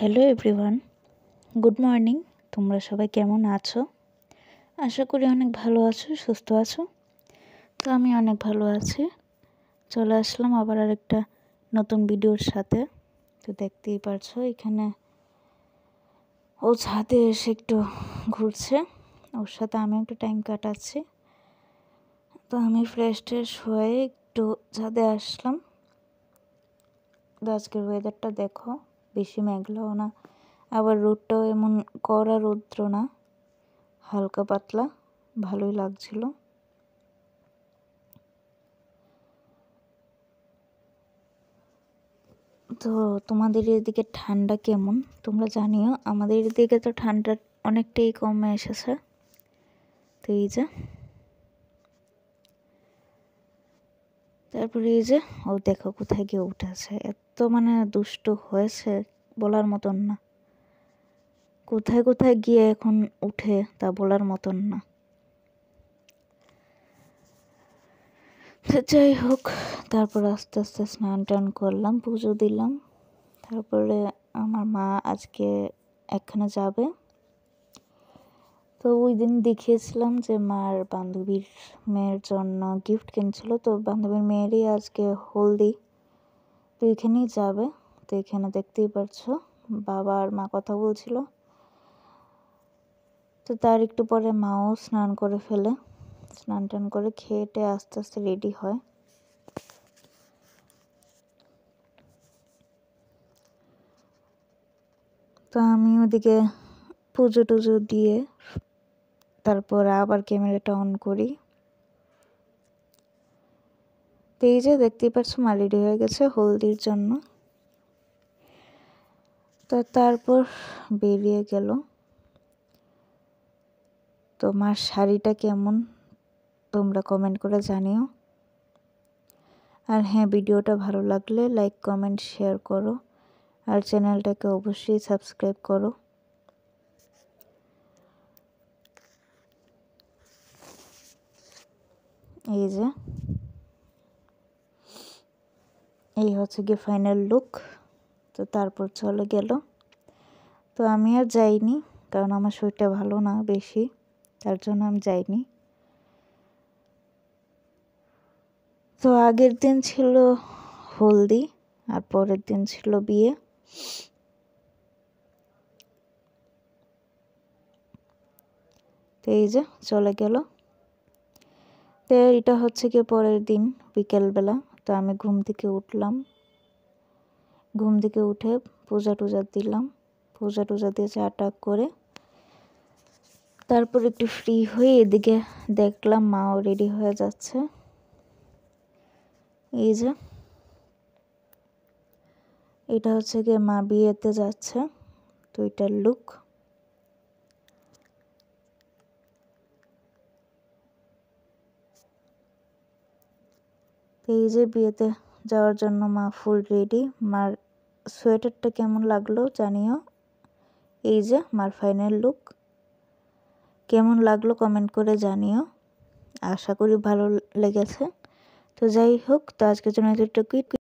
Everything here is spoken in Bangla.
হ্যালো এভরিওয়ান গুড মর্নিং তোমরা সবাই কেমন আছো? আশা করি অনেক ভালো আছো, সুস্থ আছো। তো আমি অনেক ভালো আছি। চলে আসলাম আবার আরেকটা নতুন ভিডিওর সাথে। তো দেখতেই পারছ, এখানে ও ছাদে এসে একটু ঘুরছে। ওর সাথে আমি একটু টাইম কাটাচ্ছি। তো আমি ফ্রেশ ট্রেশ হয়ে একটু ছাদে আসলাম। তো আজকের ওয়েদারটা দেখো। বেশি মেঘলাও না। আবার রোদটাও এমন কড়া রৌদ্র না। হালকা পাতলা, ভালোই লাগছিল। তো তোমাদের এদিকে ঠান্ডা কেমন? তোমরা জানিও, আমাদের এদিকে তো ঠান্ডা অনেকটাই কমে এসেছে। তো এই যে তারপরে এই যে, ও দেখো কোথায় গিয়ে উঠেছে এত মানে দুষ্ট হয়েছে বলার মতন না। কোথায় কোথায় গিয়ে এখন উঠে তা বলার মতন না। যাই হোক, তারপর আস্তে আস্তে স্নান টান করলাম, পুজো দিলাম। তারপরে আমার মা আজকে এখানে যাবে। তো ওই দিন দেখিয়েছিলাম যে মার বান্ধবীর মেয়ের জন্য গিফট কিনছিল। তো বান্ধবীর মেয়েরই আজকে হলদি। তো এখানেই যাবে। তো এখানে দেখতেই পারছ, বাবা আর মা কথা বলছিল। তো তার একটু পরে মাও স্নান করে ফেলে। স্নান টান করে খেয়েটে আস্তে আস্তে রেডি হয়। তো আমি ওদিকে পুজো টুজো দিয়ে তারপর আবার ক্যামেরাটা অন করি। তো এই যে দেখতেই পাচ্ছ মা রেডি হয়ে গেছে হলদির জন্য। তো তারপর বেরিয়ে গেল। তোমার শাড়িটা কেমন? তোমরা কমেন্ট করে জানিও। আর হ্যাঁ ভিডিওটা ভালো লাগলে লাইক কমেন্ট শেয়ার করো। আর চ্যানেলটাকে অবশ্যই সাবস্ক্রাইব করো। এই যে। এই হচ্ছে গিয়ে ফাইনাল লুক তো তারপর চলে গেল। তো আমি আর যাইনি, কারণ আমার শরীরটা ভালো না বেশি, তার জন্য আমি যাইনি। তো আগের দিন ছিল হলদি, আর পরের দিন ছিল বিয়ে। তো এই যে চলে গেল। তো এটা হচ্ছে কি পরের দিন বিকেলবেলা। তো আমি ঘুম থেকে উঠলাম। ঘুম থেকে উঠে পূজা টুজা দিলাম। পূজা টুজা দিয়ে চাটা করে তারপর একটু ফ্রি হয়ে এদিকে দেখলাম মাও রেডি হয়ে যাচ্ছে। এই যে এটা হচ্ছে গিয়ে মা বিয়েতে যাচ্ছে, তো এটার লুক এই যে বিয়েতে যাওয়ার জন্য মা ফুল রেডি, মার সোয়েটারটা কেমন লাগল জানিও। এই যে মার ফাইনাল লুক। কেমন লাগল কমেন্ট করে জানিও। আশা করি ভালো লেগেছে। তো যাই হোক, তো আজকের জন্য এতটুকুই।